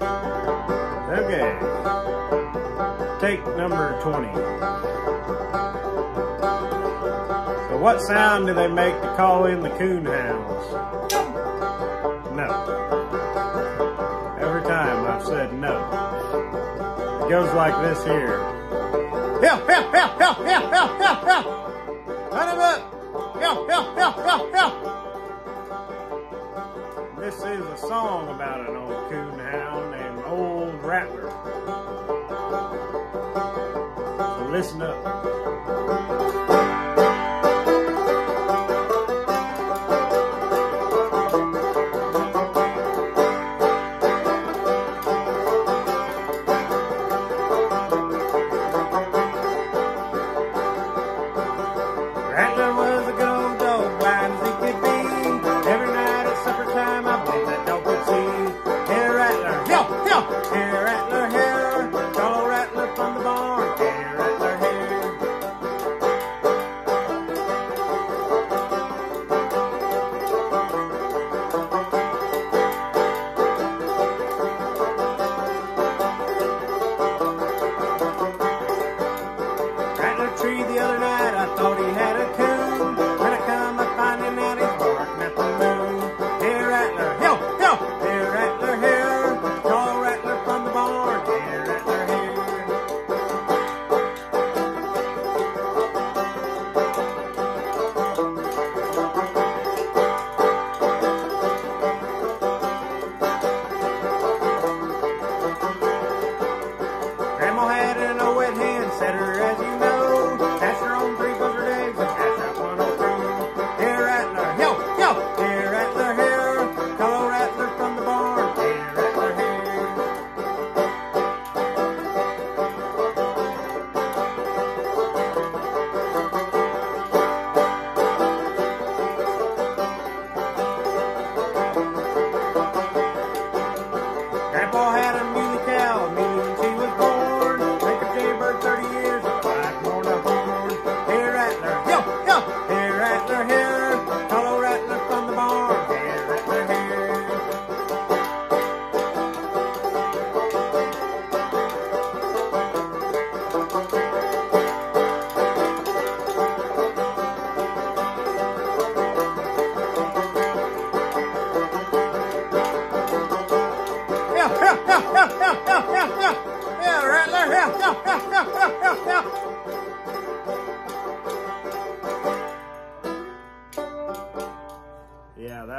Okay. Take number 20. So what sound do they make to call in the coon hounds? No. Every time I've said no. It goes like this here. Help, help, help, help, help, help, help, help! Hunt him up! Help, help, help, help, help! This is a song about an old coon hound named Old Rattler. So listen up.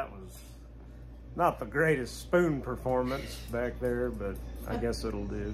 that was not the greatest spoon performance back there, but I guess it'll do.